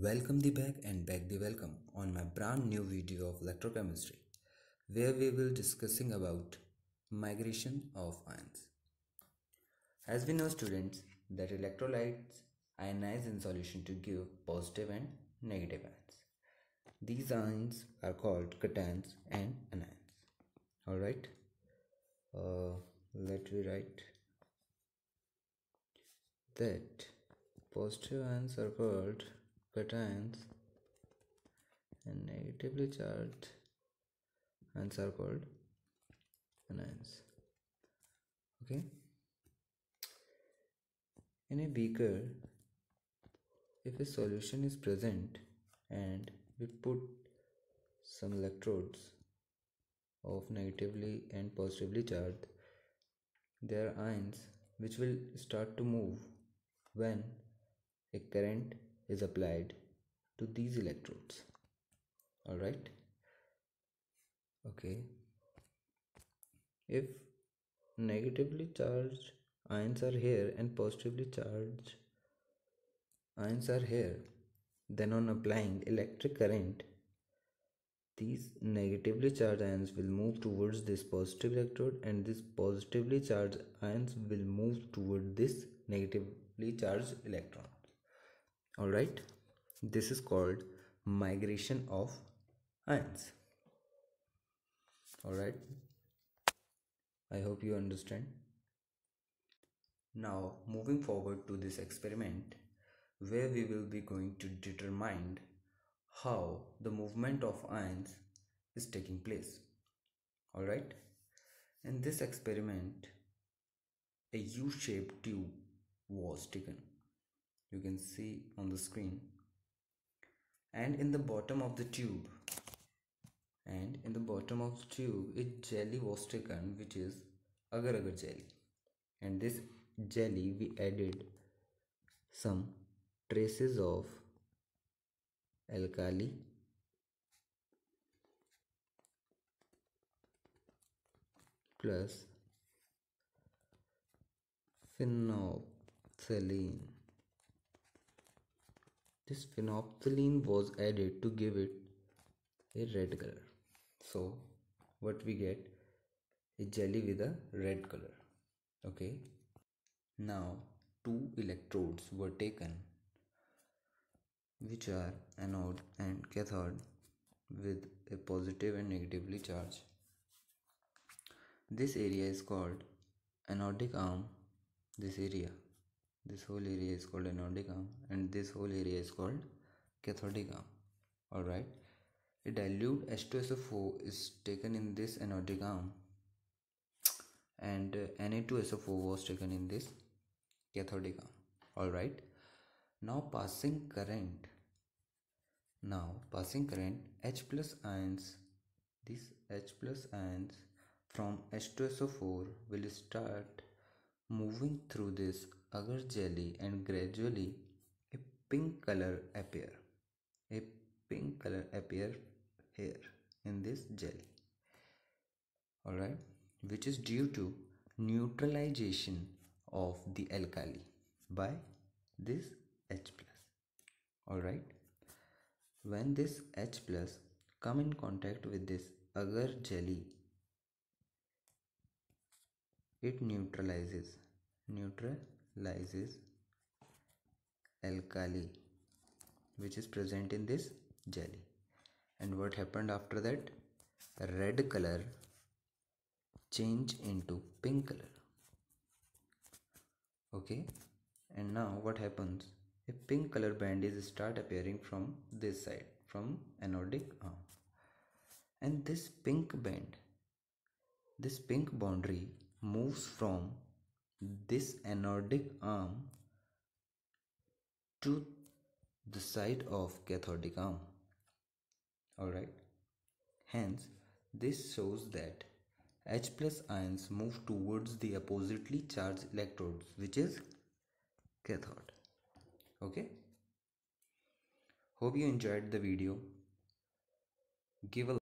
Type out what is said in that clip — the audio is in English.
Welcome the back and back the welcome on my brand new video of electrochemistry where we will discussing about migration of ions. As we know students that electrolytes ionize in solution to give positive and negative ions. These ions are called cations and anions. Alright, uh, let me write that positive ions are called cations and negatively charged ions are called anions okay? In a beaker if a solution is present and we put some electrodes of negatively and positively charged there are ions which will start to move when a current is applied to these electrodes. All right? Okay. If negatively charged ions are here and positively charged ions are here then on applying electric current these negatively charged ions will move towards this positive electrode and this positively charged ions will move toward this negatively charged electron all right. This is called migration of ions. All right. I hope you understand. Now moving forward to this experiment where we will be going to determine how the movement of ions is taking place. All right. In this experiment a u-shaped tube was taken you can see on the screen. And in the bottom of the tube and in the bottom of the tube a jelly was taken which is agar agar jelly. And this jelly we added some traces of alkali. Plus phenolphthalein this phenolphthalein was added to give it a red color. So what we get? A jelly with a red color. Okay. Now two electrodes were taken which are anode and cathode with a positive and negatively charged this area is called anodic arm this area this whole area is called anodic arm and this whole area is called cathodic arm all right. A dilute H2SO4 is taken in this anodic arm and uh, Na2SO4 was taken in this cathodic arm all right. Now passing current. Now passing current H plus ions these H plus ions from H2SO4 will start moving through this agar jelly and gradually a pink color appear. A pink color appear here in this jelly. Alright? Which is due to neutralization of the alkali by this H plus. Alright? When this H plus come in contact with this agar jelly it neutralizes neutralizes alkali which is present in this jelly. And what happened after that? Red color change into pink color. Okay? And now what happens? A pink color band is start appearing from this side from anodic arm. And this pink band this pink boundary moves from this anodic arm to the side of cathodic arm. Alright. Hence this shows that H plus ions move towards the oppositely charged electrodes which is cathode. Okay. Hope you enjoyed the video. Give a